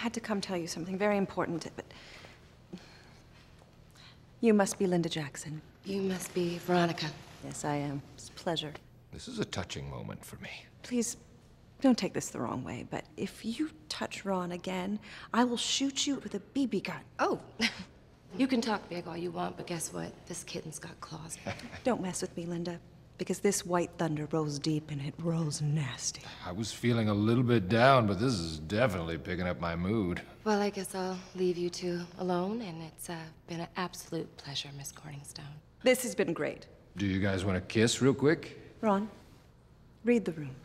had to come tell you something very important, but... You must be Linda Jackson. You must be Veronica. Yes, I am. It's a pleasure. This is a touching moment for me. Please, don't take this the wrong way, but if you touch Ron again, I will shoot you with a BB gun. Oh, you can talk big all you want, but guess what? This kitten's got claws. Don't mess with me, Linda, because this white thunder rolls deep and it rolls nasty. I was feeling a little bit down, but this is definitely picking up my mood. well, I guess I'll leave you two alone, and it's uh, been an absolute pleasure, Miss Corningstone. This has been great. Do you guys want to kiss real quick? Ron, read the room.